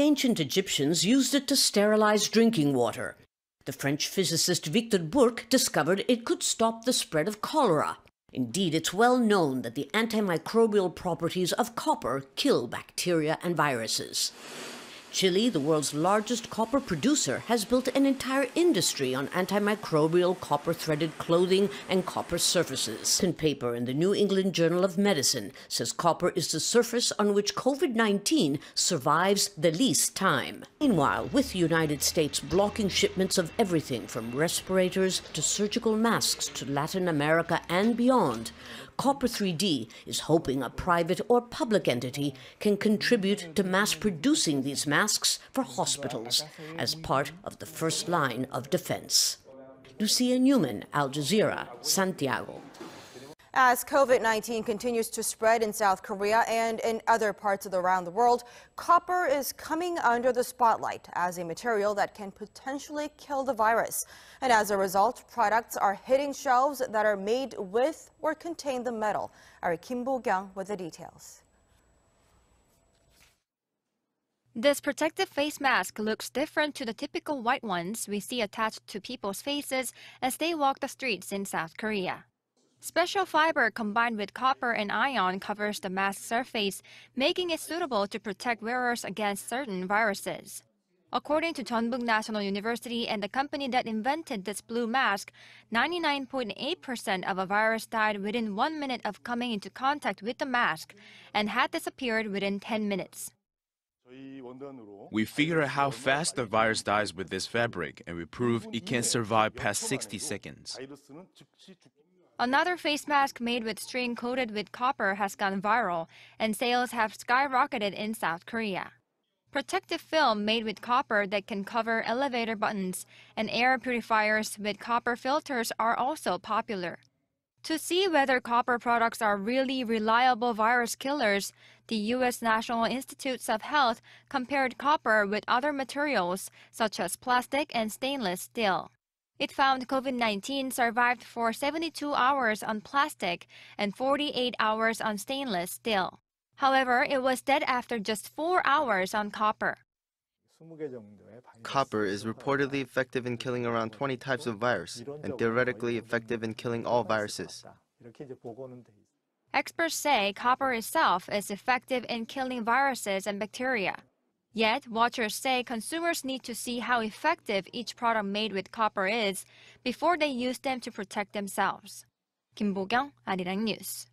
ancient Egyptians used it to sterilize drinking water. The French physicist Victor Burq discovered it could stop the spread of cholera. Indeed, it's well known that the antimicrobial properties of copper kill bacteria and viruses. Chile, the world's largest copper producer, has built an entire industry on antimicrobial copper threaded clothing and copper surfaces. A paper in the New England Journal of Medicine says copper is the surface on which COVID 19 survives the least time. Meanwhile, with the United States blocking shipments of everything from respirators to surgical masks to Latin America and beyond, Copper 3D is hoping a private or public entity can contribute to mass producing these masks for hospitals as part of the first line of defense. Lucia Newman, Al Jazeera, Santiago. As COVID 19 continues to spread in South Korea and in other parts of the around the world, copper is coming under the spotlight as a material that can potentially kill the virus. And as a result, products are hitting shelves that are made with or contain the metal. Our Kim Bo-kyung with the details. This protective face mask looks different to the typical white ones we see attached to people's faces as they walk the streets in South Korea. Special fiber combined with copper and iron covers the mask surface, making it suitable to protect wearers against certain viruses. According to Jeonbuk National University and the company that invented this blue mask, 99.8% of a virus died within one minute of coming into contact with the mask and had disappeared within 10 minutes. We figure out how fast the virus dies with this fabric, and we prove it can survive past 60 seconds. Another face mask made with string coated with copper has gone viral, and sales have skyrocketed in South Korea. Protective film made with copper that can cover elevator buttons and air purifiers with copper filters are also popular. To see whether copper products are really reliable virus killers, the U.S. National Institutes of Health compared copper with other materials such as plastic and stainless steel. It found COVID 19 survived for 72 hours on plastic and 48 hours on stainless steel. However, it was dead after just 4 hours on copper. Copper is reportedly effective in killing around 20 types of virus and theoretically effective in killing all viruses. Experts say copper itself is effective in killing viruses and bacteria. Yet, watchers say consumers need to see how effective each product made with copper is before they use them to protect themselves. Kim Bo-kyung, Arirang News.